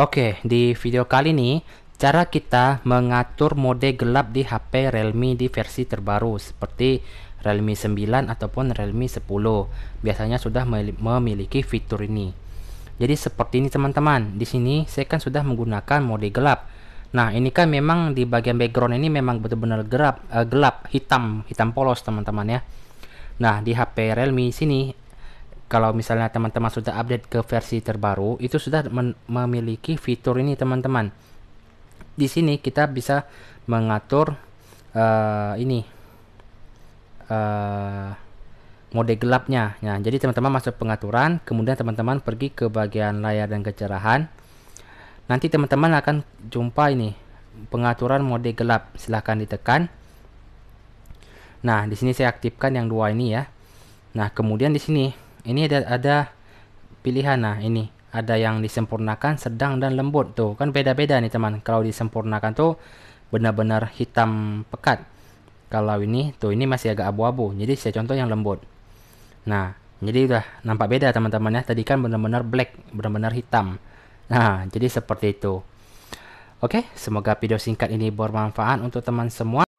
Oke, di video kali ini cara kita mengatur mode gelap di HP Realme di versi terbaru seperti Realme 9 ataupun Realme 10. Biasanya sudah memiliki fitur ini. Jadi seperti ini teman-teman. Di sini saya kan sudah menggunakan mode gelap. Nah, ini kan memang di bagian background ini memang benar-benar gelap, uh, gelap, hitam, hitam polos teman-teman ya. Nah, di HP Realme sini kalau misalnya teman-teman sudah update ke versi terbaru itu sudah memiliki fitur ini teman-teman. Di sini kita bisa mengatur uh, ini uh, mode gelapnya. Nah jadi teman-teman masuk pengaturan kemudian teman-teman pergi ke bagian layar dan kecerahan. Nanti teman-teman akan jumpa ini pengaturan mode gelap. Silahkan ditekan. Nah di sini saya aktifkan yang dua ini ya. Nah kemudian di sini ini ada ada pilihan. Nah ini ada yang disempurnakan sedang dan lembut tuh. Kan beda-beda nih teman. Kalau disempurnakan tuh benar-benar hitam pekat. Kalau ini tuh ini masih agak abu-abu. Jadi saya contoh yang lembut. Nah jadi udah nampak beda teman-teman ya. Tadi kan benar-benar black benar-benar hitam. Nah jadi seperti itu. Oke semoga video singkat ini bermanfaat untuk teman semua